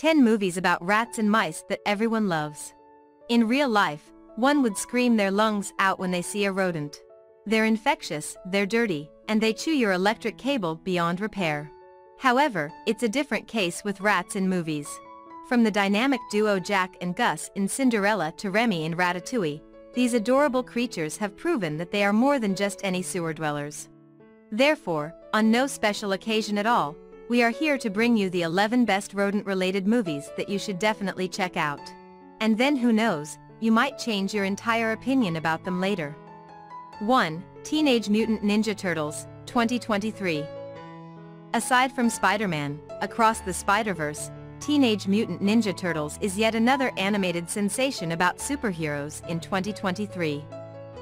10 movies about rats and mice that everyone loves. In real life, one would scream their lungs out when they see a rodent. They're infectious, they're dirty, and they chew your electric cable beyond repair. However, it's a different case with rats in movies. From the dynamic duo Jaq and Gus in Cinderella to Remy in Ratatouille, these adorable creatures have proven that they are more than just any sewer dwellers. Therefore, on no special occasion at all, we are here to bring you the 11 best rodent-related movies that you should definitely check out. And then who knows, you might change your entire opinion about them later. 1. Teenage Mutant Ninja Turtles, 2023. Aside from Spider-Man, Across the Spider-Verse, Teenage Mutant Ninja Turtles is yet another animated sensation about superheroes in 2023.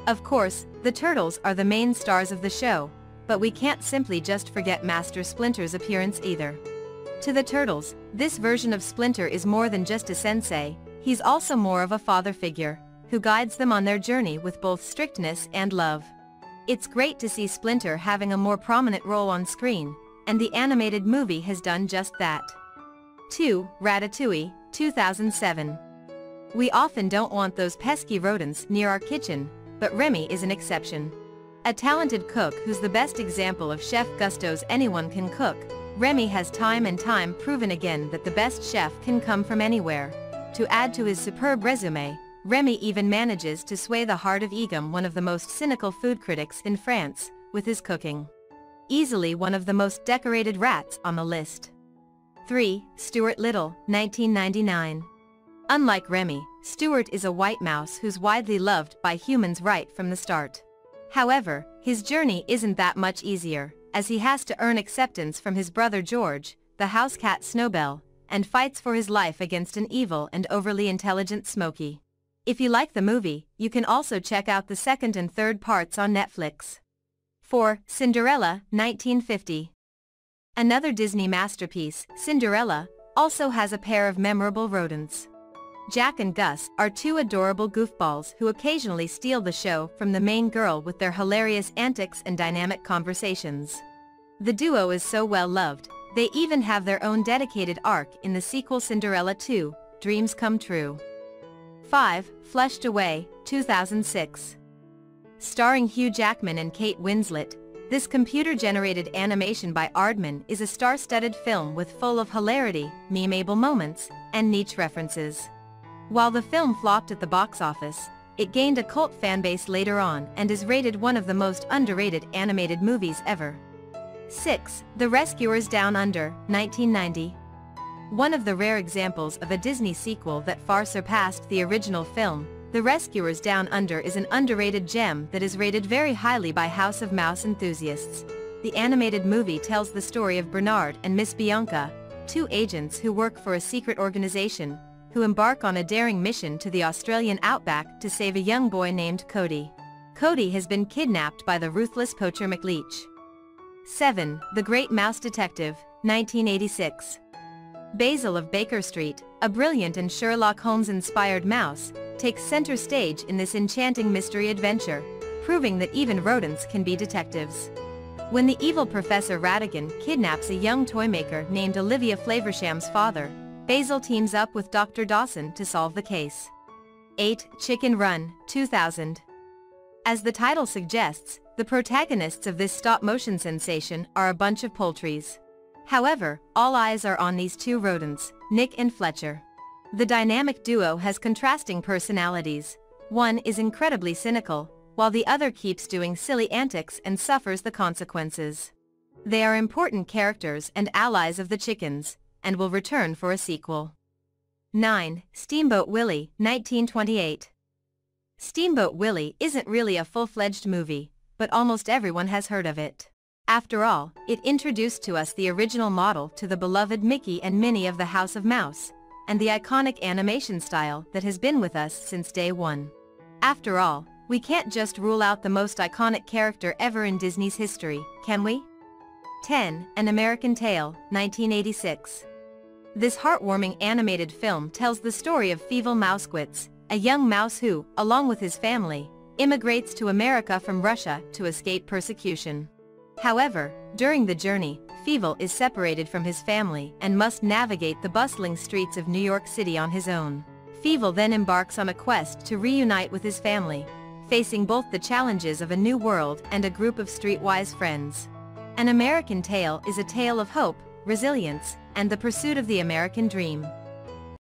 Of course, the Turtles are the main stars of the show, but we can't simply just forget Master Splinter's appearance either. To the Turtles, this version of Splinter is more than just a sensei, he's also more of a father figure, who guides them on their journey with both strictness and love. It's great to see Splinter having a more prominent role on screen, and the animated movie has done just that. 2. Ratatouille, 2007. We often don't want those pesky rodents near our kitchen, but Remy is an exception. A talented cook who's the best example of Chef Gusteau's anyone can cook, Remy has time and time proven again that the best chef can come from anywhere. To add to his superb resume, Remy even manages to sway the heart of Egum one of the most cynical food critics in France, with his cooking. Easily one of the most decorated rats on the list. 3. Stuart Little, 1999. Unlike Remy, Stuart is a white mouse who's widely loved by humans right from the start. However, his journey isn't that much easier, as he has to earn acceptance from his brother George, the house cat Snowbell, and fights for his life against an evil and overly intelligent Smokey. If you like the movie, you can also check out the second and third parts on Netflix. 4. Cinderella, 1950. Another Disney masterpiece, Cinderella, also has a pair of memorable rodents. Jaq and Gus are two adorable goofballs who occasionally steal the show from the main girl with their hilarious antics and dynamic conversations. The duo is so well loved, they even have their own dedicated arc in the sequel Cinderella 2, Dreams Come True. 5. Flushed Away, 2006. Starring Hugh Jackman and Kate Winslet, this computer-generated animation by Aardman is a star-studded film with full of hilarity, memeable moments, and niche references. While the film flopped at the box office, it gained a cult fanbase later on and is rated one of the most underrated animated movies ever. 6. The Rescuers Down Under, 1990. One of the rare examples of a Disney sequel that far surpassed the original film, the Rescuers Down Under is an underrated gem that is rated very highly by House of Mouse enthusiasts. The animated movie tells the story of Bernard and Miss Bianca, two agents who work for a secret organization, who embark on a daring mission to the Australian outback to save a young boy named Cody. Cody has been kidnapped by the ruthless poacher McLeach. 7. The Great Mouse Detective, 1986. Basil of Baker Street, a brilliant and Sherlock Holmes-inspired mouse, takes center stage in this enchanting mystery adventure, proving that even rodents can be detectives. When the evil Professor Ratigan kidnaps a young toymaker named Olivia Flaversham's father, Basil teams up with Dr. Dawson to solve the case. 8. Chicken Run, 2000. As the title suggests, the protagonists of this stop-motion sensation are a bunch of poultries. However, all eyes are on these two rodents, Nick and Fletcher. The dynamic duo has contrasting personalities. One is incredibly cynical, while the other keeps doing silly antics and suffers the consequences. They are important characters and allies of the chickens, and will return for a sequel. 9. Steamboat Willie, 1928. Steamboat Willie isn't really a full-fledged movie, but almost everyone has heard of it. After all, it introduced to us the original model to the beloved Mickey and Minnie of the House of Mouse, and the iconic animation style that has been with us since day one. After all, we can't just rule out the most iconic character ever in Disney's history, can we? 10. An American Tail, 1986. This heartwarming animated film tells the story of Fievel Mousekewitz, a young mouse who, along with his family, immigrates to America from Russia to escape persecution. However, during the journey, Fievel is separated from his family and must navigate the bustling streets of New York City on his own. Fievel then embarks on a quest to reunite with his family, facing both the challenges of a new world and a group of streetwise friends. An American Tail is a tale of hope, resilience, and the pursuit of the American dream.